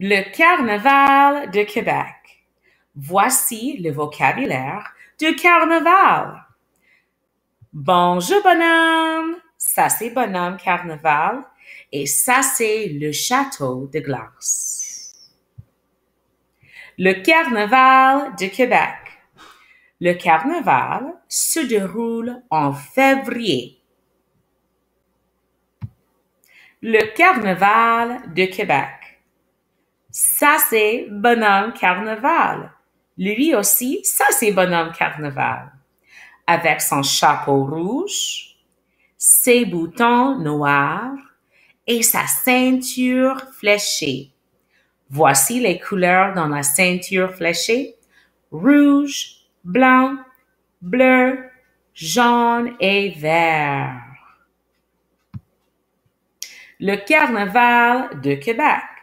Le carnaval de Québec. Voici le vocabulaire du carnaval. Bonjour bonhomme, ça c'est bonhomme carnaval et ça c'est le château de glace. Le carnaval de Québec. Le carnaval se déroule en février. Le carnaval de Québec. Ça, c'est bonhomme carnaval. Lui aussi, ça, c'est bonhomme carnaval. Avec son chapeau rouge, ses boutons noirs et sa ceinture fléchée. Voici les couleurs dans la ceinture fléchée. Rouge, blanc, bleu, jaune et vert. Le carnaval de Québec.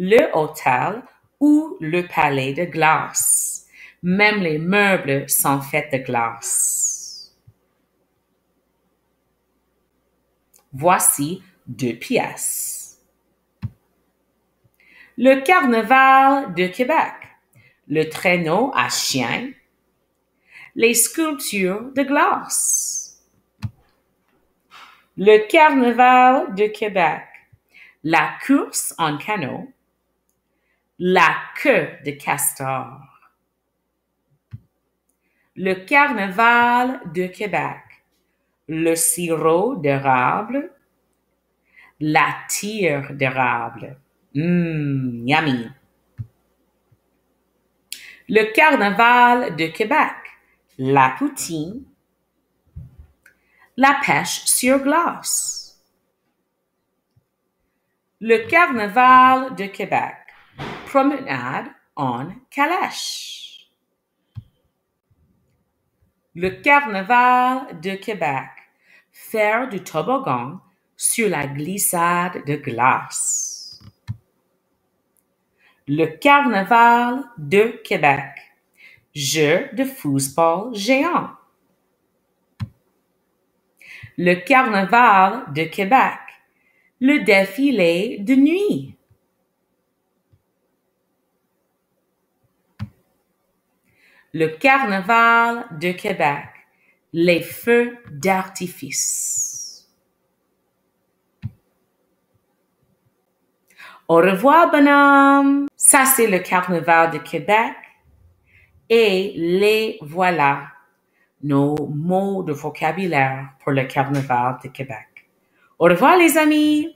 Le hôtel ou le palais de glace. Même les meubles sont faits de glace. Voici deux pièces. Le carnaval de Québec. Le traîneau à chien. Les sculptures de glace. Le carnaval de Québec. La course en canot. La queue de castor. Le carnaval de Québec. Le sirop d'érable. La tire d'érable. Mmm, yummy. Le carnaval de Québec. La poutine. La pêche sur glace. Le carnaval de Québec. Promenade en calèche. Le carnaval de Québec. Faire du toboggan sur la glissade de glace. Le carnaval de Québec. Jeu de football géant. Le carnaval de Québec. Le défilé de nuit. Le carnaval de Québec. Les feux d'artifice. Au revoir, bonhomme. Ça, c'est le carnaval de Québec. Et les voilà nos mots de vocabulaire pour le carnaval de Québec. Au revoir, les amis.